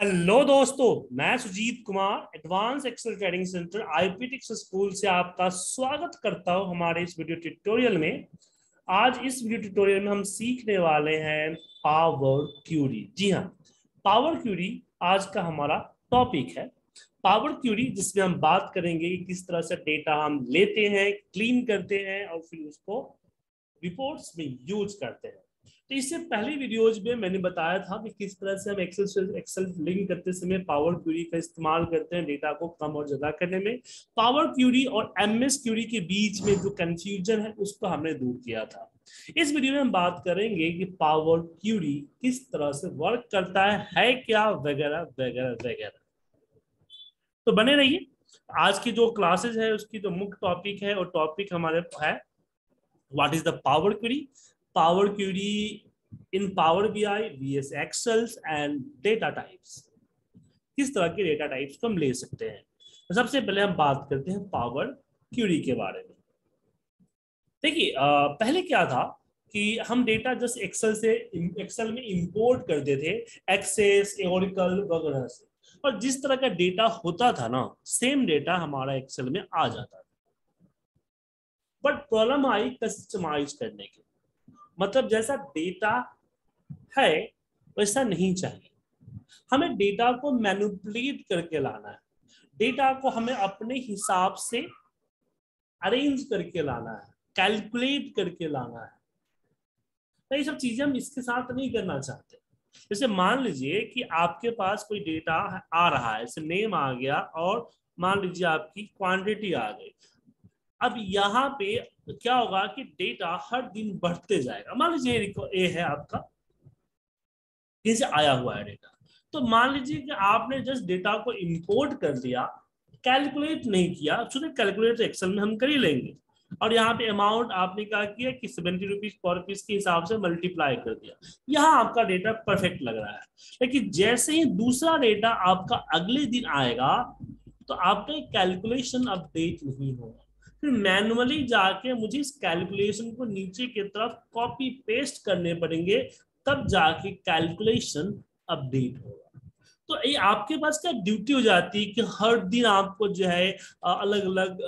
Hello दोस्तों, मैं Sujeet Kumar advance Excel trading centre आईपीटिक्स school से आपका स्वागत करता हूँ हमारे इस वीडियो ट्यूटोरियल में। आज इस वीडियो ट्यूटोरियल में हम सीखने वाले हैं पावर क्यूरी जी हाँ पावर क्यूरी आज का हमारा टॉपिक है। पावर क्यूरी जिसमें हम बात करेंगे कि किस तरह से डेटा हम लेते हैं क्लीन करते हैं और फिर उसको रिपोर्ट्स में यूज़ करते हैं। तो इससे पहले वीडियोज़ में मैंने बताया था कि किस तरह से हम एक्सेल एक्सेल लिंक करते समय पावर क्यूरी का इस्तेमाल करते हैं डेटा को कम और ज़्यादा करने में। पावर क्यूरी और एम एस क्यूरी के बीच में जो कंफ्यूजन है, उसको हमने दूर किया था। इस वीडियो में हम बात करेंगे कि पावर क्यूरी किस तरह से वर्क करता है है क्या, वगैरह वगैरह वगैरह। तो बने रहिए। आज की जो क्लासेज है, उसकी जो मुख्य टॉपिक है और टॉपिक हमारे है what is the Power Query Power Query in Power BI, VS Excels and data types. किस तरह के डेटा टाइप्स को हम ले सकते हैं? तो सबसे पहले हम बात करते हैं पावर क्यूरी के बारे में। देखिए पहले क्या था कि हम डेटा जस्ट एक्सेल से एक्सेल में इंपोर्ट करते थे एक्सेस ओरिकल वगैरह से। और जिस तरह का डेटा होता था ना सेम डेटा हमारा एक्सेल में आ जाता था। बट प्रॉब्लम आई कस्टमाइज करने की मतलब जैसा डेटा है, वैसा नहीं चाहिए। हमें डेटा को मैनुपलेट करके लाना है। डेटा को हमें अपने हिसाब से अरेंज करके लाना है कैलकुलेट करके लाना है। तो ये सब चीज़ें हम इसके साथ नहीं करना चाहते। जैसे मान लीजिए कि आपके पास कोई डेटा आ रहा है, जैसे नेम आ गया और मान लीजिए आपकी क्वांटिटी आ गई। अब यहाँ पे क्या होगा कि डेटा हर दिन बढ़ते जाएगा। मान लीजिए ए है आपका। से आया हुआ है डेटा तो मान लीजिए कि आपने जस्ट डेटा को इंपोर्ट कर दिया कैलकुलेट नहीं किया। चूँकि कैलकुलेट एक्सेल में हम कर ही लेंगे। और यहाँ पे अमाउंट आपने क्या किया कि सेवेंटी रुपीज़ पर पीस के हिसाब से मल्टीप्लाई कर दिया। यहाँ आपका डेटा परफेक्ट लग रहा है। लेकिन जैसे ही दूसरा डेटा आपका अगले दिन आएगा तो आपका कैलकुलेशन अपडेट नहीं होगा। फिर मैनुअली जाके मुझे इस कैलकुलेशन को नीचे की तरफ़ कॉपी पेस्ट करने पड़ेंगे, तब जाके कैलकुलेशन अपडेट होगा। तो ये आपके पास क्या ड्यूटी हो जाती है कि हर दिन आपको जो है अलग अलग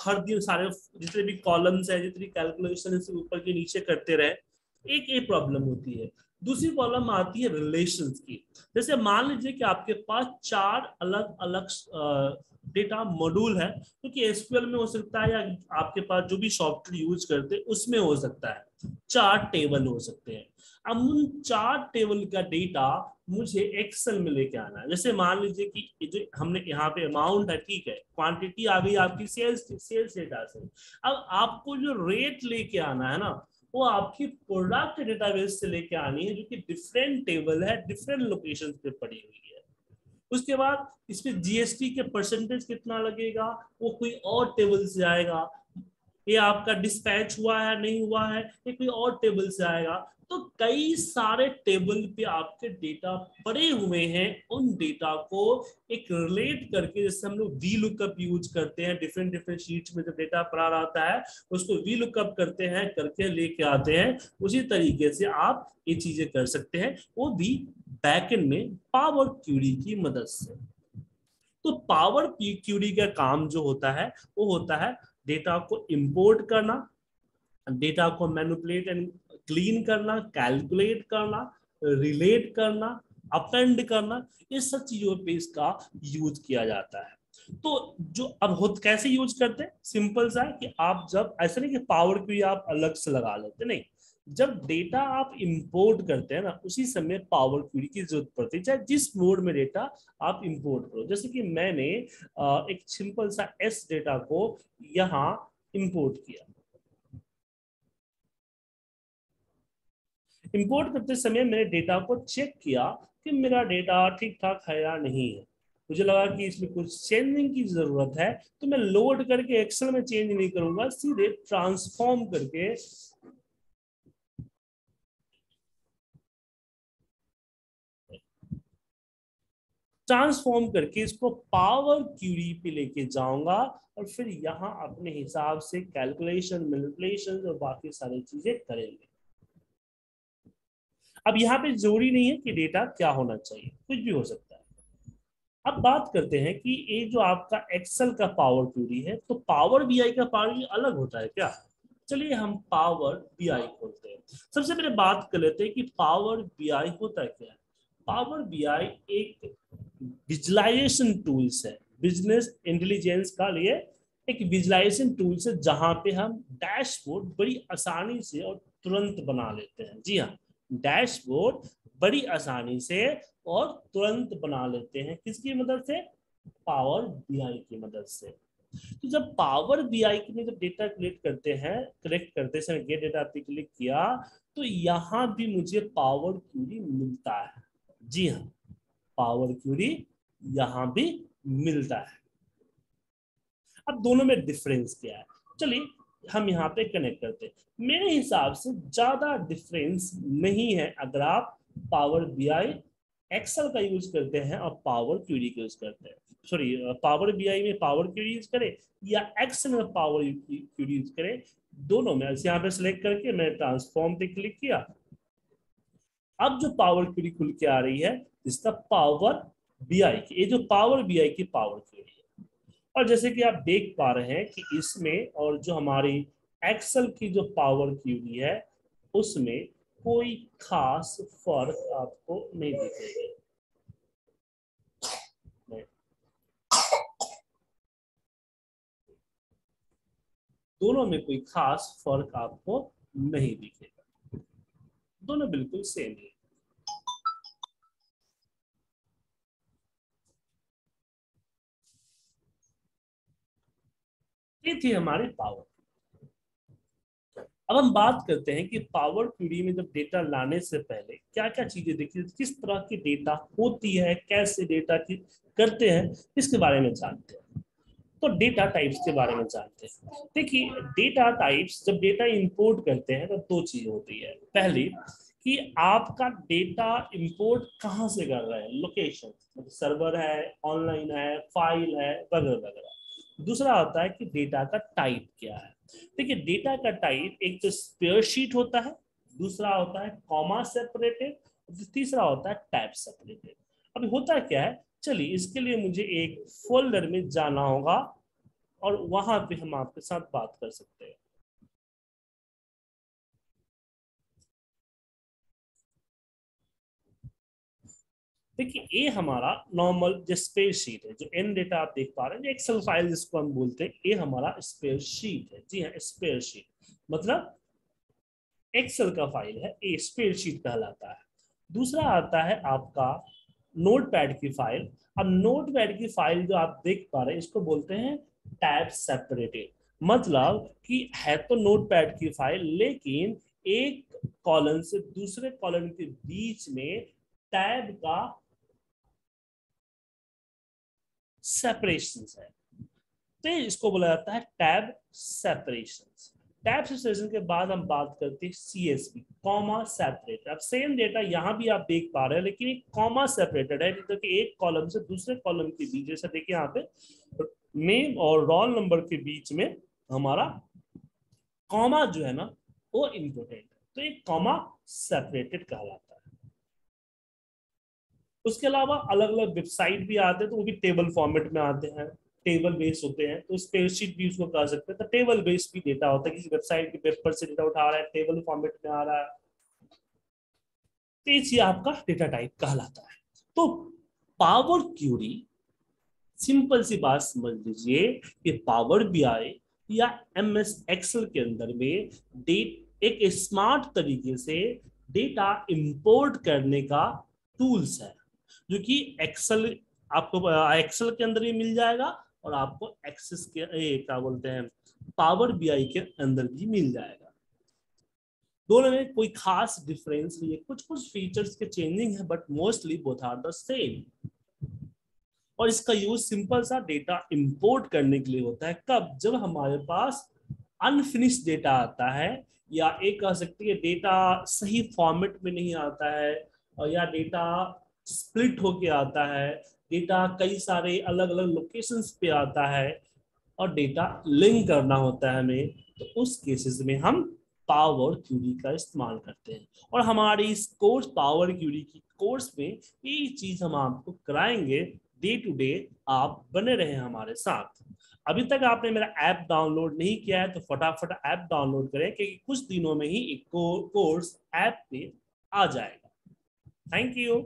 हर दिन सारे जितने भी कॉलम्स है, जितनी कैलकुलेशन ऊपर के नीचे करते रहे एक ये प्रॉब्लम होती है। दूसरी प्रॉब्लम आती है रिलेशन की। जैसे मान लीजिए कि आपके पास चार अलग अलग डेटा मॉड्यूल है क्योंकि तो एसक्यूएल में हो सकता है या आपके पास जो भी सॉफ्टवेयर यूज़ करते हैं, उसमें हो सकता है। चार टेबल हो सकते हैं। अब उन चार टेबल का डेटा मुझे एक्सेल में लेके आना है। जैसे मान लीजिए कि जो हमने यहाँ पे अमाउंट है, ठीक है क्वांटिटी आ गई आपकी सेल्स सेल्स डेटा से। अब आपको जो रेट लेके आना है ना वो आपकी प्रोडक्ट डेटाबेस से लेके आनी है, जो कि डिफरेंट टेबल है डिफरेंट लोकेशन पे पड़ी हुई है। उसके बाद इसमें जीएसटी के परसेंटेज कितना लगेगा, वो कोई और टेबल से आएगा। ये आपका डिस्पैच हुआ है, नहीं हुआ है, ये कोई और टेबल से आएगा। तो कई सारे टेबल पे आपके डेटा पड़े हुए हैं, उन डेटा को एक रिलेट करके जैसे हम लोग वी लुकअप यूज़ करते हैं डिफरेंट डिफरेंट शीट्स में जब डेटा पड़ा रहता है, उसको वी लुकअप करते हैं, करके लेके आते हैं, उसी तरीके से आप ये चीज़ें कर सकते हैं। वो भी बैकएंड में पावर क्यूरी की मदद से। तो पावर क्यूरी का काम जो होता है, वो होता है डेटा को इंपोर्ट करना, डेटा को मैनुपलेट एंड क्लीन करना कैलकुलेट करना रिलेट करना अपेंड करना इस सब चीज़ों पे इसका यूज़ किया जाता है। तो जो अब हो कैसे यूज़ करते हैं? सिंपल सा है कि आप जब, ऐसा नहीं कि पावर क्यू आप अलग से लगा लेते, नहीं। जब डेटा आप इंपोर्ट करते हैं ना, उसी समय पावर क्यूरी की ज़रूरत पड़ती है। चाहे जिस मोड में डेटा आप इंपोर्ट करो। जैसे कि मैंने एक सिंपल सा एस डेटा को यहाँ इंपोर्ट किया। इंपोर्ट करते समय मैंने डेटा को चेक किया कि मेरा डेटा ठीक ठाक है या नहीं है। मुझे लगा कि इसमें कुछ चेंजिंग की ज़रूरत है तो मैं लोड करके एक्सेल में चेंज नहीं करूँगा, सीधे ट्रांसफॉर्म करके ट्रांसफॉर्म करके इसको पावर क्यूरी पे लेके जाऊँगा और फिर यहाँ अपने हिसाब से कैलकुलेशन मैनिपुलेशन और बाकी सारी चीज़ें करेंगे। अब यहाँ पे ज़रूरी नहीं है कि डेटा क्या होना चाहिए, कुछ भी हो सकता है। अब बात करते हैं कि ये जो आपका एक्सेल का पावर क्यूरी है तो पावर बीआई का पावर क्यूरी अलग होता है क्या? चलिए हम पावर बीआई खोलते हैं। सबसे पहले बात कर लेते हैं कि पावर बीआई होता है। क्या पावर बीआई एक विजुलाइजेशन टूल्स है बिज़नेस इंटेलिजेंस का लिए एक विजुलाइजेशन टूल्स है जहाँ पे हम डैशबोर्ड बड़ी आसानी से और तुरंत बना लेते हैं। जी हाँ डैशबोर्ड बड़ी आसानी से और तुरंत बना लेते हैं। किसकी मदद से? पावर बीआई की मदद से। तो जब पावर बीआई के जब डेटा कलेक्ट करते हैं कलेक्ट करते समय, गेट डेटा पे क्लिक किया तो यहाँ भी मुझे पावर क्यूरी मिलता है। जी हाँ पावर क्यूरी यहाँ भी मिलता है। अब दोनों में डिफरेंस क्या है? चलिए, हम यहाँ पे कनेक्ट करते हैं। मेरे हिसाब से ज़्यादा डिफरेंस नहीं है अगर आप पावर बीआई एक्सेल का यूज़ करते हैं और पावर क्यूरी का यूज़ करते हैं। सॉरी पावर बीआई में पावर क्यूरी यूज़ करें या एक्सेल में पावर क्यूरी यूज़ करें, दोनों में। यहाँ पे सिलेक्ट करके मैंने ट्रांसफॉर्म पे क्लिक किया अब जो पावर क्यूरी खुल के आ रही है, इसका पावर बीआई की, ये जो पावर बीआई की पावर क्यूरी है। और जैसे कि आप देख पा रहे हैं कि इसमें और जो हमारी एक्सेल की जो पावर क्यूरी है, उसमें कोई खास फ़र्क आपको नहीं दिखेगा। दोनों में कोई खास फ़र्क आपको नहीं दिखेगा। दोनों बिल्कुल सेम है। ये थी हमारे पावर अब हम बात करते हैं कि पावर क्यूरी में जब डेटा लाने से पहले क्या क्या चीज़ें देखी किस तरह की डेटा होती है, कैसे डेटा की करते हैं, इसके बारे में जानते हैं। तो डेटा टाइप्स के बारे में जानते हैं। देखिए डेटा टाइप्स जब डेटा इंपोर्ट करते हैं तो दो चीज़ होती है। पहली, कि आपका डेटा इंपोर्ट कहाँ से कर रहे हैं? लोकेशन मतलब सर्वर है ऑनलाइन है फ़ाइल है, वगैरह वगैरह। दूसरा होता है कि डेटा का टाइप क्या है? देखिए डेटा का टाइप एक तो स्पेयर शीट होता है, दूसरा होता है कॉमा सेपरेटेड तीसरा होता है टाइप सेपरेटेड अभी होता क्या है? चलिए, इसके लिए मुझे एक फोल्डर में जाना होगा, और वहाँ पे हम आपके साथ बात कर सकते हैं। देखिए, ये हमारा नॉर्मल जो स्पेस शीट है, जो एन डेटा आप देख पा रहे हैं, जो एक्सेल फ़ाइल जिसको हम बोलते हैं, ये हमारा स्पेयर शीट है। जी हाँ स्पेयर शीट मतलब एक्सेल का फ़ाइल है, ये स्पेयर शीट कहलाता है। दूसरा आता है आपका नोट पैड की फ़ाइल अब नोट पैड की फ़ाइल जो आप देख पा रहे हैं, इसको बोलते हैं टैब सेपरेटेड मतलब कि है तो नोट पैड की फ़ाइल लेकिन एक कॉलम से दूसरे कॉलम के बीच में टैब का सेपरेशन है। तो इसको बोला जाता है टैब सेपरेशन टैब सेपरेशन के बाद हम बात करते हैं C S V comma separate अब सेम डेटा यहाँ भी आप देख पा रहे हैं, लेकिन एक कॉमा सेपरेटेड है तो कि एक कॉलम से दूसरे कॉलम के बीच, जैसे देखिए यहाँ पे नेम और रोल नंबर के बीच में हमारा कॉमा जो है ना, वो इम्पोर्टेंट है। तो एक कॉमा सेपरेटेड कहलाता है। उसके अलावा अलग अलग वेबसाइट भी आते हैं तो वो भी टेबल फॉर्मेट में आते हैं टेबल बेस्ड होते हैं तो स्प्रेडशीट भी उसको कह सकते हैं। तो टेबल बेस्ड भी डेटा होता है, किसी वेबसाइट के पेपर से डेटा उठा रहा है टेबल फॉर्मेट में आ रहा है। तो ये आपका डेटा टाइप कहलाता है। तो पावर क्यूरी सिंपल सी बात समझ लीजिए कि पावर बीआई या एम एस एक्सल के अंदर में डेट एक स्मार्ट तरीके से डेटा इंपोर्ट करने का टूल्स है। जो कि एक्सेल आपको एक्सेल के अंदर भी मिल जाएगा और आपको एक्सेस के ए, क्या बोलते हैं पावर बीआई के अंदर भी मिल जाएगा। दोनों में कोई खास डिफरेंस नहीं है। कुछ कुछ फीचर्स के चेंजिंग है but mostly both are the same और इसका यूज़ सिंपल सा डेटा इंपोर्ट करने के लिए होता है। कब? जब हमारे पास अनफिनिश डेटा आता है या एक कह सकते हैं डेटा सही फॉर्मेट में नहीं आता है और या डेटा स्प्लिट होके आता है डेटा कई सारे अलग अलग लोकेशंस पे आता है और डेटा लिंक करना होता है हमें तो उस केसेस में हम पावर क्यूरी का इस्तेमाल करते हैं। और हमारी इस कोर्स पावर क्यूरी की कोर्स में ये चीज़ हम आपको कराएँगे डे टू डे आप बने रहे हमारे साथ। अभी तक आपने मेरा ऐप डाउनलोड नहीं किया है तो फटाफट ऐप डाउनलोड करें, क्योंकि कुछ दिनों में ही एक कोर्स ऐप पे आ जाएगा। Thank you